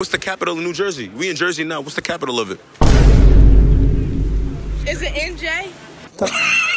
What's the capital of New Jersey? We in Jersey now. What's the capital of it? Is it NJ?